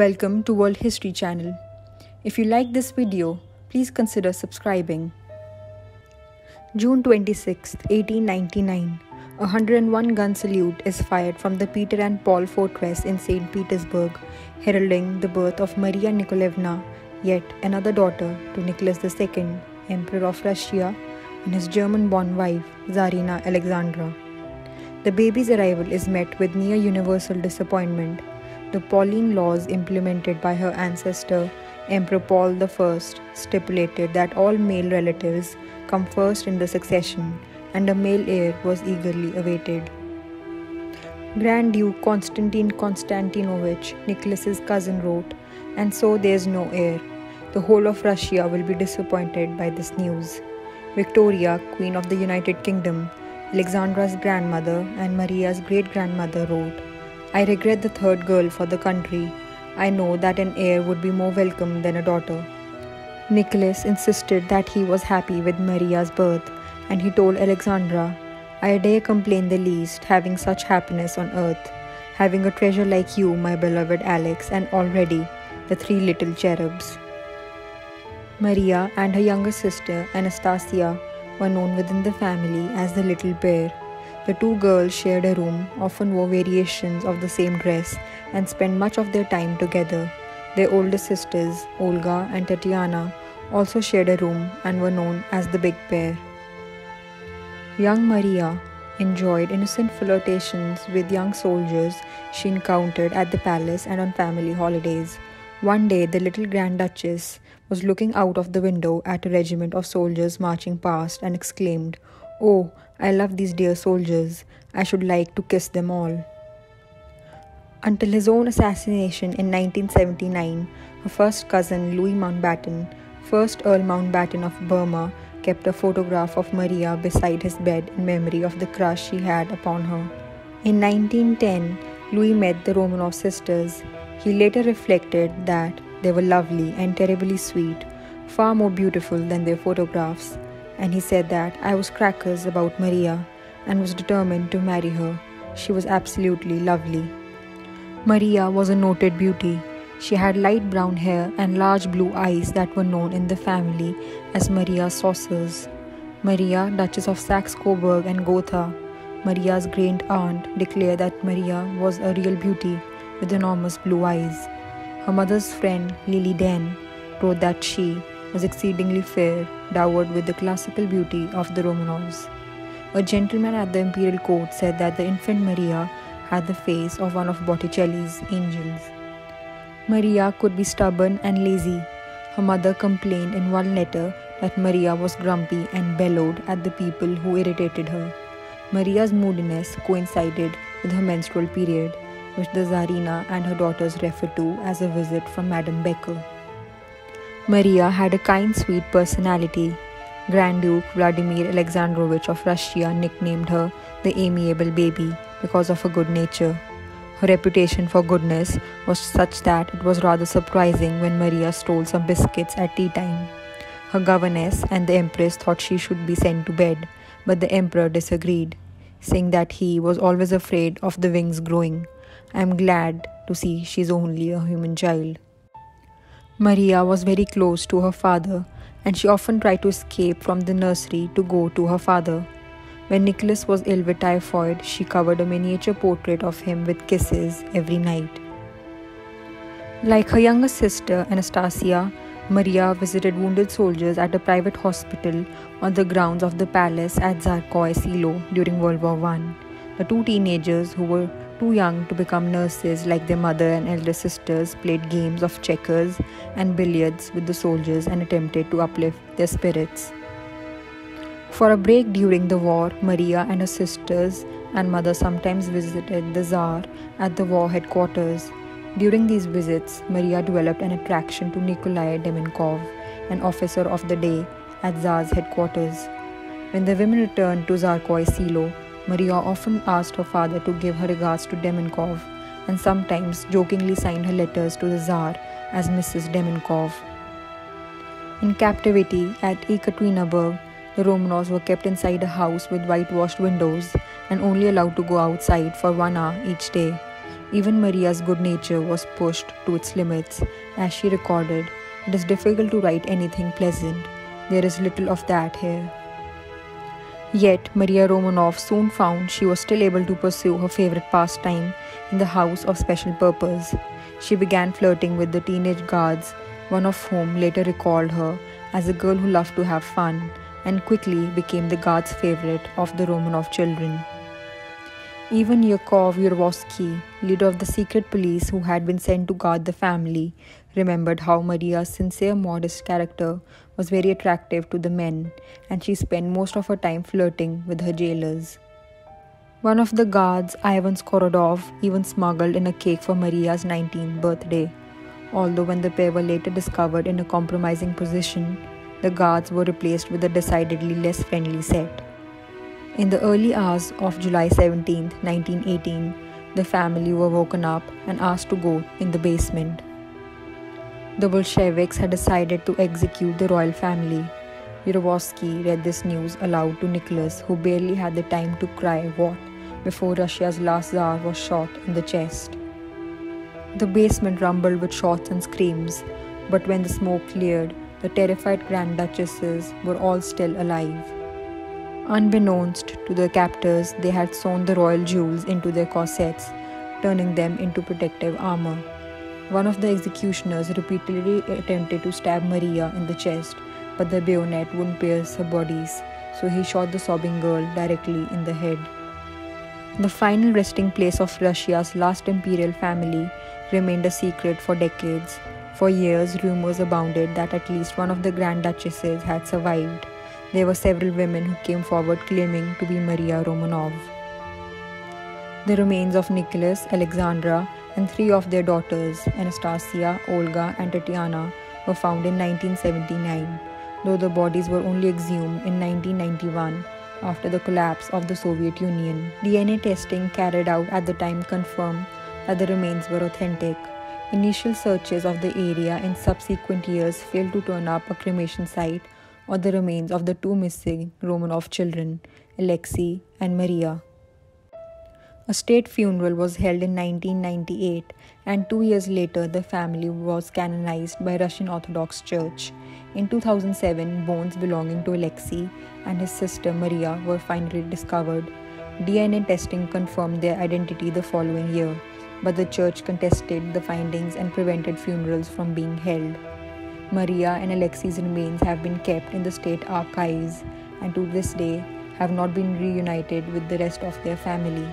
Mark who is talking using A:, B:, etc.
A: Welcome to World History Channel. If you like this video, please consider subscribing. June 26, 1899, a 101 gun salute is fired from the Peter and Paul Fortress in St. Petersburg, heralding the birth of Maria Nikolaevna, yet another daughter to Nicholas II, Emperor of Russia, and his German born wife, Tsarina Alexandra. The baby's arrival is met with near universal disappointment the Pauline laws implemented by her ancestor, Emperor Paul I, stipulated that all male relatives come first in the succession, and a male heir was eagerly awaited. Grand Duke Constantine Konstantinovich, Nicholas's cousin, wrote, And so there's no heir. The whole of Russia will be disappointed by this news. Victoria, Queen of the United Kingdom, Alexandra's grandmother and Maria's great grandmother wrote, I regret the third girl for the country. I know that an heir would be more welcome than a daughter. Nicholas insisted that he was happy with Maria's birth, and he told Alexandra, I dare complain the least, having such happiness on earth, having a treasure like you, my beloved Alex, and already the three little cherubs. Maria and her younger sister, Anastasia, were known within the family as the little pair. The two girls shared a room, often wore variations of the same dress, and spent much of their time together. Their older sisters, Olga and Tatiana, also shared a room and were known as the Big Pair. Young Maria enjoyed innocent flirtations with young soldiers she encountered at the palace and on family holidays. One day, the little Grand Duchess was looking out of the window at a regiment of soldiers marching past and exclaimed, Oh, I love these dear soldiers. I should like to kiss them all. Until his own assassination in 1979, her first cousin Louis Mountbatten, 1st Earl Mountbatten of Burma, kept a photograph of Maria beside his bed in memory of the crush she had upon her. In 1910, Louis met the Romanov sisters. He later reflected that they were lovely and terribly sweet, far more beautiful than their photographs and he said that I was crackers about Maria and was determined to marry her. She was absolutely lovely. Maria was a noted beauty. She had light brown hair and large blue eyes that were known in the family as Maria Saucers. Maria, Duchess of Saxe Coburg and Gotha, Maria's great aunt, declared that Maria was a real beauty with enormous blue eyes. Her mother's friend, Lili Dehn, wrote that she, was exceedingly fair, dowered with the classical beauty of the Romanovs. A gentleman at the imperial court said that the infant Maria had the face of one of Botticelli's angels. Maria could be stubborn and lazy. Her mother complained in one letter that Maria was grumpy and bellowed at the people who irritated her. Maria's moodiness coincided with her menstrual period, which the Tsarina and her daughters referred to as a visit from Madame Becker. Maria had a kind, sweet personality. Grand Duke Vladimir Alexandrovich of Russia nicknamed her the amiable baby because of her good nature. Her reputation for goodness was such that it was rather surprising when Maria stole some biscuits at tea time. Her governess and the empress thought she should be sent to bed, but the emperor disagreed, saying that he was always afraid of the wings growing. I am glad to see she is only a human child. Maria was very close to her father, and she often tried to escape from the nursery to go to her father. When Nicholas was ill with typhoid, she covered a miniature portrait of him with kisses every night. Like her younger sister, Anastasia, Maria visited wounded soldiers at a private hospital on the grounds of the palace at Tsarskoye Selo during World War I. The two teenagers who were too young to become nurses like their mother and elder sisters, played games of checkers and billiards with the soldiers and attempted to uplift their spirits. For a break during the war, Maria and her sisters and mother sometimes visited the Tsar at the war headquarters. During these visits, Maria developed an attraction to Nikolai Demenkov, an officer of the day at Tsar's headquarters. When the women returned to Tsarskoye Selo, Maria often asked her father to give her regards to Demenkov and sometimes jokingly signed her letters to the Tsar as Mrs. Demenkov. In captivity at Ekaterinburg, the Romanovs were kept inside a house with whitewashed windows and only allowed to go outside for one hour each day. Even Maria's good nature was pushed to its limits. As she recorded, It is difficult to write anything pleasant. There is little of that here. Yet, Maria Romanov soon found she was still able to pursue her favorite pastime in the house of special purpose. She began flirting with the teenage guards, one of whom later recalled her as a girl who loved to have fun and quickly became the guard's favorite of the Romanov children. Even Yakov Yurovsky, leader of the secret police who had been sent to guard the family, remembered how Maria's sincere, modest character was very attractive to the men, and she spent most of her time flirting with her jailers. One of the guards, Ivan Skorodov, even smuggled in a cake for Maria's 19th birthday. Although, when the pair were later discovered in a compromising position, the guards were replaced with a decidedly less friendly set. In the early hours of July 17, 1918, the family were woken up and asked to go in the basement. The Bolsheviks had decided to execute the royal family. Yurovsky read this news aloud to Nicholas, who barely had the time to cry what before Russia's last Tsar was shot in the chest. The basement rumbled with shots and screams, but when the smoke cleared, the terrified Grand Duchesses were all still alive. Unbeknownst to the captors, they had sewn the royal jewels into their corsets, turning them into protective armor. One of the executioners repeatedly attempted to stab Maria in the chest, but the bayonet wouldn't pierce her bodies, so he shot the sobbing girl directly in the head. The final resting place of Russia's last imperial family remained a secret for decades. For years, rumors abounded that at least one of the Grand Duchesses had survived. There were several women who came forward claiming to be Maria Romanov. The remains of Nicholas, Alexandra, and three of their daughters, Anastasia, Olga, and Tatiana, were found in 1979, though the bodies were only exhumed in 1991 after the collapse of the Soviet Union. DNA testing carried out at the time confirmed that the remains were authentic. Initial searches of the area in subsequent years failed to turn up a cremation site or the remains of the two missing Romanov children, Alexei and Maria. A state funeral was held in 1998, and two years later, the family was canonized by Russian Orthodox Church. In 2007, bones belonging to Alexei and his sister Maria were finally discovered. DNA testing confirmed their identity the following year, but the church contested the findings and prevented funerals from being held. Maria and Alexei's remains have been kept in the state archives and to this day have not been reunited with the rest of their family.